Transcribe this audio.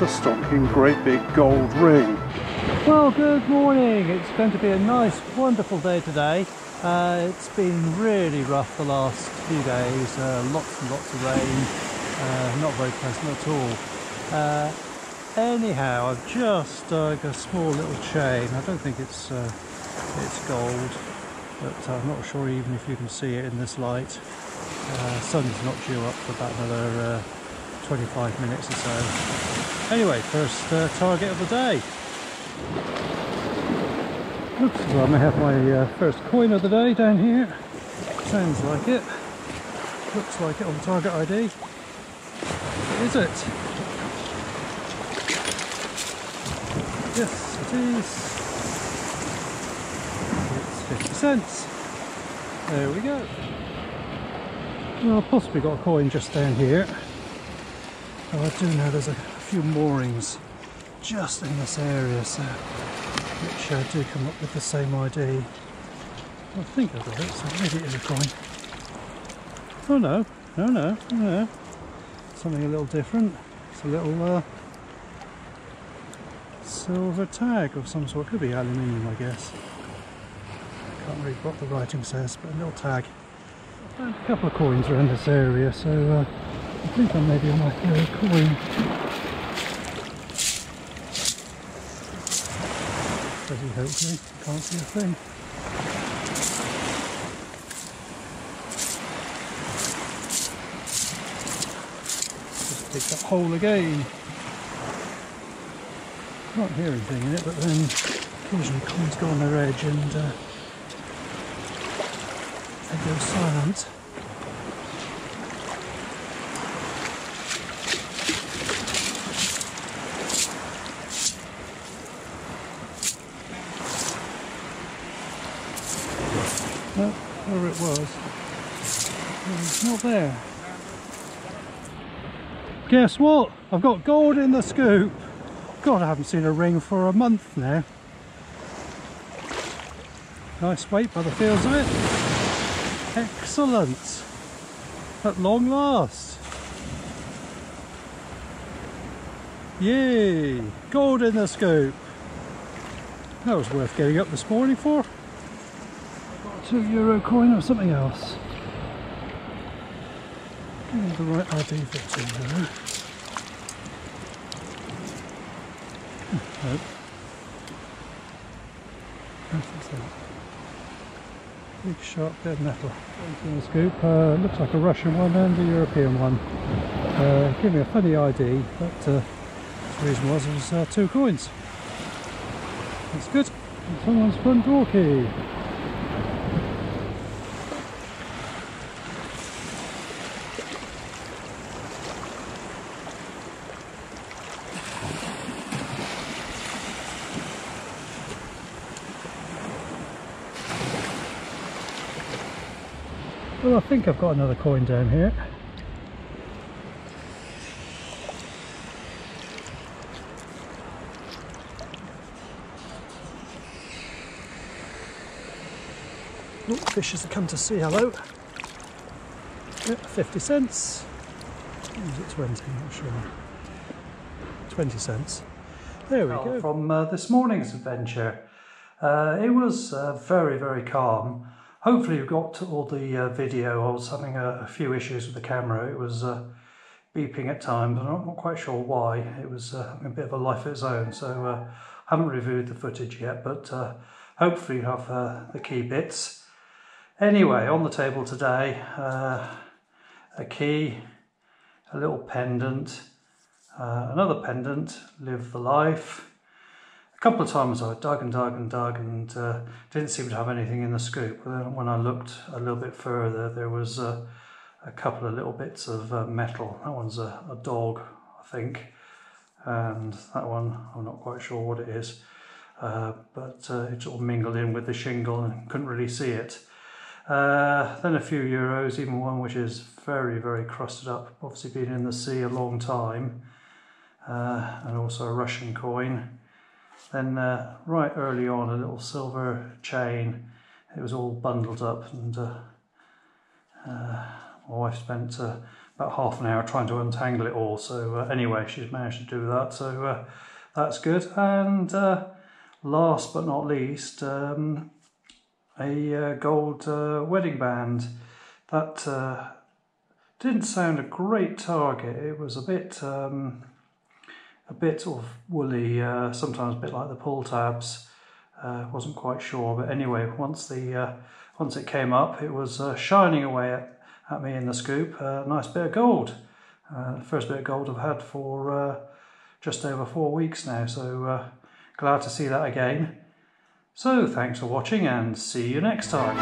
It's a stonking great big gold ring. Well, good morning. It's going to be a nice, wonderful day today. Uh, it's been really rough the last few days, uh, lots and lots of rain, uh, not very pleasant at all. Uh, anyhow, I've just dug a small little chain. I don't think it's uh, it's gold, but I'm not sure even if you can see it in this light. Uh, sun's not due up for about another 25 minutes or so. Anyway, first uh, target of the day. Looks though I may have my uh, first coin of the day down here. Sounds like it. Looks like it on target ID. Is it? Yes, it is. It's 50 cents. There we go. Well, I've possibly got a coin just down here. Oh, I do know there's a few moorings just in this area, so which uh, do come up with the same ID. I think I've got it, so maybe it is a coin. Oh no, no, no, no. Something a little different. It's a little uh, silver tag of some sort. Could be aluminium, I guess. I can't read what the writing says, but a little tag. And a couple of coins around this area, so uh, I think I may be on my third coin. Hopefully, can't see a thing. Just dig that hole again. Can't hear anything in it, but then occasionally coins go on their edge and uh, they go silent. No, where it was. It's not there. Guess what? I've got gold in the scoop. God, I haven't seen a ring for a month now. Nice weight by the feels of it. Excellent. At long last. Yay! Gold in the scoop. That was worth getting up this morning for two euro coin or something else. The right ID for two euro. Nope. What's that? Big sharp bit of metal. The scoop. Uh, looks like a Russian one and a European one. Uh, give me a funny ID, but uh, the reason was it was uh, two coins. That's good. Someone's front door key. Well, I think I've got another coin down here. Oh, fishes have come to see hello. Yeah, 50 cents. Is it 20? Not sure. 20 cents. There we go. From uh, this morning's adventure. Uh, it was uh, very, very calm. Hopefully you've got all the uh, video. I was having a, a, few issues with the camera. It was uh, beeping at times. I'm not quite sure why. It was uh, having a bit of a life of its own. So I haven't reviewed the footage yet, but hopefully you have the key bits. Anyway, on the table today, uh, a key, a little pendant, uh, another pendant, live the life. A couple of times I dug and dug and dug and uh, didn't seem to have anything in the scoop. But then when I looked a little bit further, there was a couple of little bits of uh, metal. That one's a, a, dog, I think, and that one, I'm not quite sure what it is. Uh, but uh, it of mingled in with the shingle and couldn't really see it. Uh, then a few euros, even one which is very, very crusted up, obviously been in the sea a long time, uh, and also a Russian coin. Then uh, right early on, a little silver chain. It was all bundled up, and uh, uh, my wife spent uh, about half an hour trying to untangle it all. So uh, anyway, she's managed to do that. So that's good. And last but not least, um, a gold wedding band. That didn't sound a great target. It was a bit, um, a bit sort of woolly, sometimes a bit like the pull tabs. wasn't quite sure, but anyway, once the once it came up, it was shining away at at me in the scoop. A nice bit of gold. Uh, first bit of gold I've had for uh, just over four weeks now, so uh, glad to see that again. So thanks for watching and see you next time.